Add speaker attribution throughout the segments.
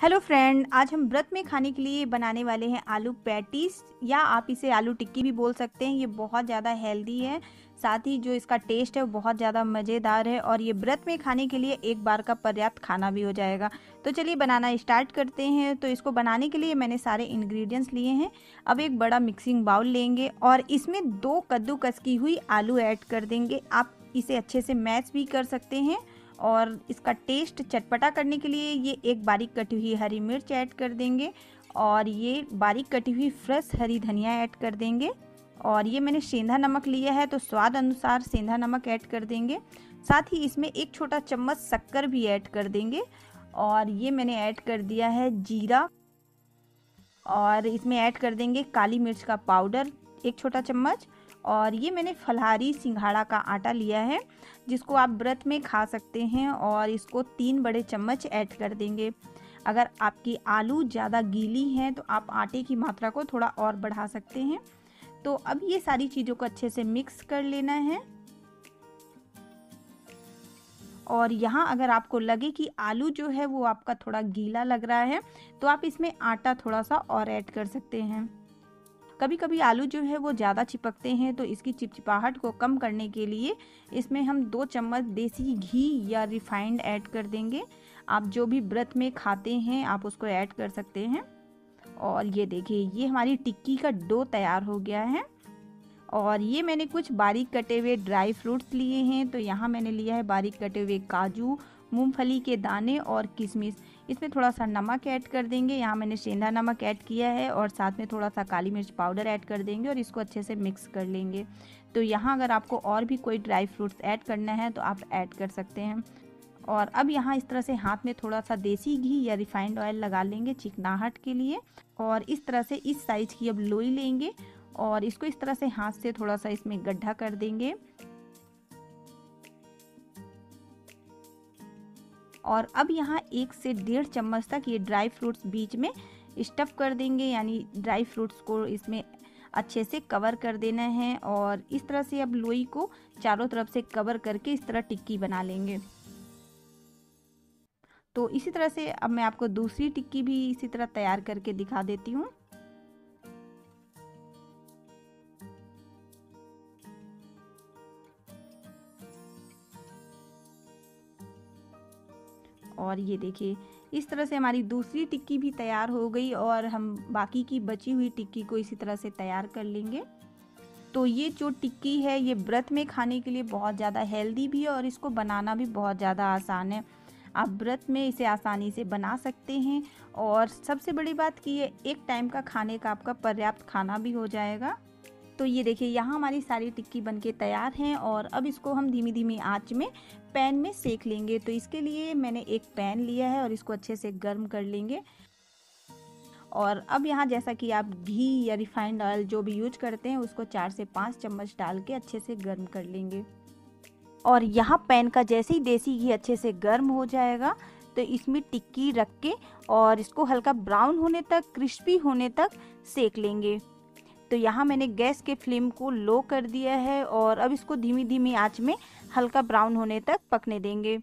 Speaker 1: Hello friend, आज हम व्रत में खाने के लिए बनाने वाले हैं आलू पैटीज या आप इसे आलू टिक्की भी बोल सकते हैं। ये बहुत ज़्यादा हेल्दी है, साथ ही जो इसका टेस्ट है वो बहुत ज़्यादा मज़ेदार है, और ये व्रत में खाने के लिए एक बार का पर्याप्त खाना भी हो जाएगा। तो चलिए बनाना स्टार्ट करते हैं। तो इसको बनाने के लिए मैंने सारे इंग्रेडिएंट्स लिए हैं। अब एक बड़ा मिक्सिंग बाउल लेंगे, और इसमें दो कद्दूकस की हुई आलू ऐड कर देंगे। आप इसे अच्छे से मैच भी कर सकते हैं। और इसका टेस्ट चटपटा करने के लिए ये एक बारीक कटी हुई हरी मिर्च ऐड कर देंगे और ये बारीक कटी हुई फ्रेश हरी धनिया ऐड कर देंगे। और ये मैंने सेंधा नमक लिया है तो स्वाद अनुसार सेंधा नमक ऐड कर देंगे। साथ ही इसमें एक छोटा चम्मच शक्कर भी ऐड कर देंगे और ये मैंने ऐड कर दिया है जीरा। और इसमें ऐड कर देंगे काली मिर्च का पाउडर एक छोटा चम्मच और ये मैंने फलहारी सिंघाड़ा का आटा लिया है, जिसको आप व्रत में खा सकते हैं और इसको तीन बड़े चम्मच ऐड कर देंगे। अगर आपकी आलू ज़्यादा गीली हैं तो आप आटे की मात्रा को थोड़ा और बढ़ा सकते हैं। तो अब ये सारी चीज़ों को अच्छे से मिक्स कर लेना है। और यहाँ अगर आपको लगे कि आलू जो है वो आपका थोड़ा गीला लग रहा है तो आप इसमें आटा थोड़ा सा और ऐड कर सकते हैं। कभी कभी आलू जो है वो ज़्यादा चिपकते हैं तो इसकी चिपचिपाहट को कम करने के लिए इसमें हम दो चम्मच देसी घी या रिफाइंड ऐड कर देंगे। आप जो भी व्रत में खाते हैं, आप उसको ऐड कर सकते हैं। और ये देखिए, ये हमारी टिक्की का डो तैयार हो गया है। और ये मैंने कुछ बारीक कटे हुए ड्राई फ्रूट्स लिए हैं तो यहाँ मैंने लिया है बारीक कटे हुए काजू मूंगफली के दाने और किशमिश। इसमें थोड़ा सा नमक ऐड कर देंगे। यहाँ मैंने सेंधा नमक ऐड किया है और साथ में थोड़ा सा काली मिर्च पाउडर ऐड कर देंगे और इसको अच्छे से मिक्स कर लेंगे। तो यहाँ अगर आपको और भी कोई ड्राई फ्रूट्स ऐड करना है तो आप ऐड कर सकते हैं। और अब यहाँ इस तरह से हाथ में थोड़ा सा देसी घी या रिफाइंड ऑयल लगा लेंगे चिकनाहट के लिए। और इस तरह से इस साइज़ की अब लोई लेंगे और इसको इस तरह से हाथ से थोड़ा सा इसमें गड्ढा कर देंगे। और अब यहाँ एक से डेढ़ चम्मच तक ये ड्राई फ्रूट्स बीच में स्टफ़ कर देंगे, यानी ड्राई फ्रूट्स को इसमें अच्छे से कवर कर देना है और इस तरह से अब लोई को चारों तरफ़ से कवर करके इस तरह टिक्की बना लेंगे। तो इसी तरह से अब मैं आपको दूसरी टिक्की भी इसी तरह तैयार करके दिखा देती हूँ। और ये देखिए, इस तरह से हमारी दूसरी टिक्की भी तैयार हो गई और हम बाकी की बची हुई टिक्की को इसी तरह से तैयार कर लेंगे। तो ये जो टिक्की है, ये व्रत में खाने के लिए बहुत ज़्यादा हेल्दी भी है और इसको बनाना भी बहुत ज़्यादा आसान है। आप व्रत में इसे आसानी से बना सकते हैं और सबसे बड़ी बात कि ये एक टाइम का खाने का आपका पर्याप्त खाना भी हो जाएगा। तो ये देखिए, यहाँ हमारी सारी टिक्की बनके तैयार हैं और अब इसको हम धीमी धीमी आँच में पैन में सेक लेंगे। तो इसके लिए मैंने एक पैन लिया है और इसको अच्छे से गर्म कर लेंगे। और अब यहाँ जैसा कि आप घी या रिफाइंड ऑयल जो भी यूज़ करते हैं, उसको चार से पाँच चम्मच डाल के अच्छे से गर्म कर लेंगे। और यहाँ पैन का जैसे ही देसी घी अच्छे से गर्म हो जाएगा तो इसमें टिक्की रख के और इसको हल्का ब्राउन होने तक, क्रिस्पी होने तक सेक लेंगे। तो यहाँ मैंने गैस के फ्लेम को लो कर दिया है और अब इसको धीमी धीमी आँच में हल्का ब्राउन होने तक पकने देंगे।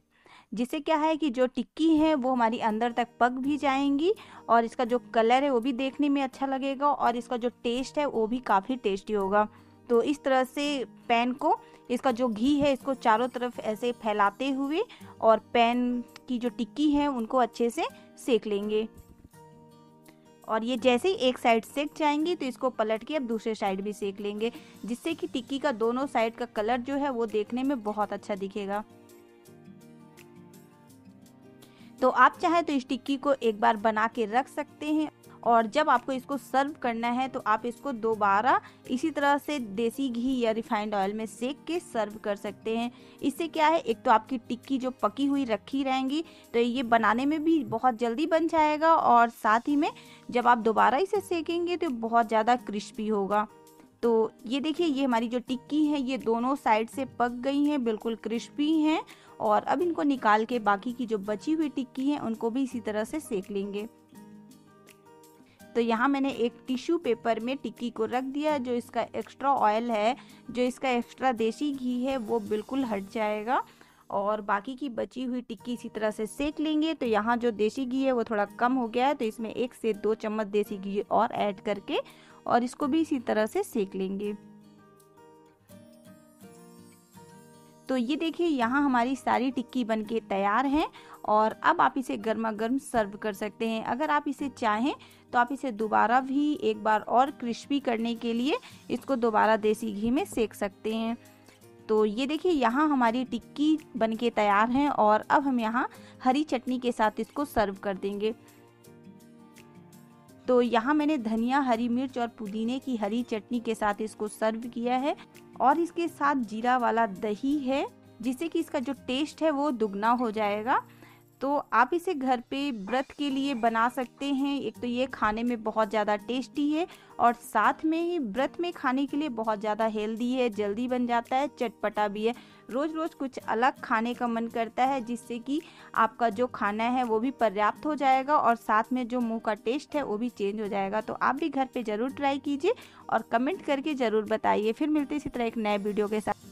Speaker 1: जिससे क्या है कि जो टिक्की है वो हमारी अंदर तक पक भी जाएँगी और इसका जो कलर है वो भी देखने में अच्छा लगेगा और इसका जो टेस्ट है वो भी काफ़ी टेस्टी होगा। तो इस तरह से पैन को, इसका जो घी है इसको चारों तरफ़ ऐसे फैलाते हुए और पैन की जो टिक्की है उनको अच्छे से सेक लेंगे। और ये जैसे ही एक साइड सेक जाएँगी तो इसको पलट के अब दूसरे साइड भी सेक लेंगे, जिससे कि टिक्की का दोनों साइड का कलर जो है वो देखने में बहुत अच्छा दिखेगा। तो आप चाहे तो इस टिक्की को एक बार बना के रख सकते हैं और जब आपको इसको सर्व करना है तो आप इसको दोबारा इसी तरह से देसी घी या रिफाइंड ऑयल में सेक के सर्व कर सकते हैं। इससे क्या है, एक तो आपकी टिक्की जो पकी हुई रखी रहेंगी तो ये बनाने में भी बहुत जल्दी बन जाएगा और साथ ही में जब आप दोबारा इसे सेकेंगे तो बहुत ज़्यादा क्रिस्पी होगा। तो ये देखिए, ये हमारी जो टिक्की है, ये दोनों साइड से पक गई हैं, बिल्कुल क्रिस्पी हैं और अब इनको निकाल के बाकी की जो बची हुई टिक्की है, उनको भी इसी तरह से सेक लेंगे। तो यहाँ मैंने एक टिश्यू पेपर में टिक्की को रख दिया, जो इसका एक्स्ट्रा ऑयल है, जो इसका एक्स्ट्रा देसी घी है, वो बिल्कुल हट जाएगा। और बाकी की बची हुई टिक्की इसी तरह से सेक लेंगे। तो यहाँ जो देसी घी है वो थोड़ा कम हो गया है तो इसमें एक से दो चम्मच देसी घी और ऐड करके और इसको भी इसी तरह से सेक लेंगे। तो ये देखिए, यहाँ हमारी सारी टिक्की बनके तैयार है और अब आप इसे गर्मा गर्म सर्व कर सकते हैं। अगर आप इसे चाहें तो आप इसे दोबारा भी एक बार और क्रिस्पी करने के लिए इसको दोबारा देसी घी में सेक सकते हैं। तो ये देखिए, यहाँ हमारी टिक्की बनके तैयार है और अब हम यहाँ हरी चटनी के साथ इसको सर्व कर देंगे। तो यहाँ मैंने धनिया, हरी मिर्च और पुदीने की हरी चटनी के साथ इसको सर्व किया है और इसके साथ जीरा वाला दही है, जिससे कि इसका जो टेस्ट है वो दुगना हो जाएगा। तो आप इसे घर पे व्रत के लिए बना सकते हैं। एक तो ये खाने में बहुत ज़्यादा टेस्टी है और साथ में ही व्रत में खाने के लिए बहुत ज़्यादा हेल्दी है, जल्दी बन जाता है, चटपटा भी है। रोज़ रोज़ कुछ अलग खाने का मन करता है जिससे कि आपका जो खाना है वो भी पर्याप्त हो जाएगा और साथ में जो मुँह का टेस्ट है वो भी चेंज हो जाएगा। तो आप भी घर पर ज़रूर ट्राई कीजिए और कमेंट करके ज़रूर बताइए। फिर मिलते इसी तरह एक नए वीडियो के साथ।